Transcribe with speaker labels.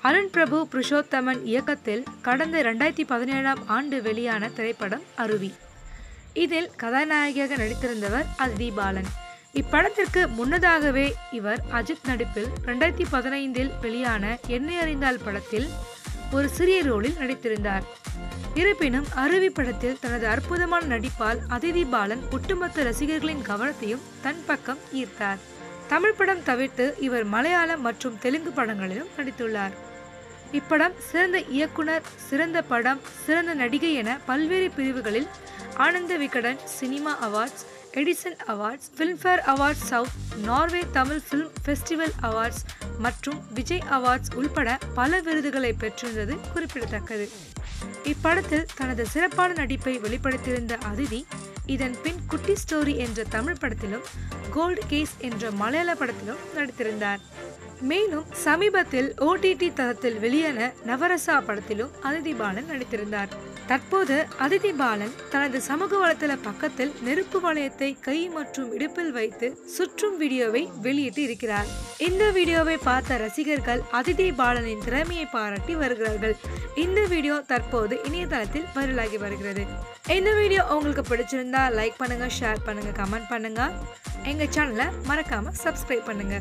Speaker 1: அருண் பிரபு புருஷோத்தமன் இயக்கத்தில் கடந்த ரெண்டாயிரத்தி பதினேழாம் ஆண்டு வெளியான திரைப்படம் அருவி. இதில் கதாநாயகியாக நடித்திருந்தவர் அதிதி பாலன் இப்படத்திற்கு முன்னதாகவே இவர் அஜித் நடிப்பில் ரெண்டாயிரத்தி பதினைந்தில் வெளியான என்னை அறிந்தால் படத்தில் ஒரு சிறிய ரோலில் நடித்திருந்தார். இருப்பினும் அருவி படத்தில் தனது அற்புதமான நடிப்பால் அதிதி பாலன் ஒட்டுமொத்த ரசிகர்களின் கவனத்தையும் தன் பக்கம் ஈர்த்தார். தமிழ் படம் தவிர்த்து இவர் மலையாளம் மற்றும் தெலுங்கு படங்களிலும் நடித்துள்ளார். இப்படம் சிறந்த இயக்குனர் சிறந்த படம் சிறந்த நடிகை என பல்வேறு பிரிவுகளில் Ananda Vikatan cinema awards Edison awards Filmfare awards South Norway Tamil film festival awards மற்றும் விஜய் அவார்ட்ஸ் உள்பட பல விருதுகளை பெற்றிருந்தது குறிப்பிடத்தக்கது. இப்படத்தில் தனது சிறப்பான நடிப்பை வெளிப்படுத்தியிருந்த அதிதி இதன் பின் குட்டி ஸ்டோரி என்ற தமிழ் படத்திலும் கோல்டு கேஸ் என்ற மலையாள படத்திலும் நடித்திருந்தார். மேலும் சமீபத்தில் ஓடிடி தளத்தில் வெளியான நவரசா படத்திலும் அதிதி பாலன் நடித்திருந்தார். தற்போது அதிதி பாலன் தனது சமூக வலைத்தள பக்கத்தில் நெருப்பு வளையத்தை கை மற்றும் இடுப்பில் வைத்து சுற்றும் வீடியோவை வெளியிட்டு இருக்கிறார். இந்த வீடியோவை பார்த்த ரசிகர்கள் அதிதி பாலனின் திறமையை பாராட்டி வருகிறார்கள். இந்த வீடியோ தற்போது இணையதளத்தில் வைரலாகி வருகிறது. இந்த வீடியோ உங்களுக்கு பிடிச்சிருந்தா லைக் பண்ணுங்க ஷேர் பண்ணுங்க கமெண்ட் பண்ணுங்க. எங்க சேனலை மறக்காம சப்ஸ்கிரைப் பண்ணுங்க.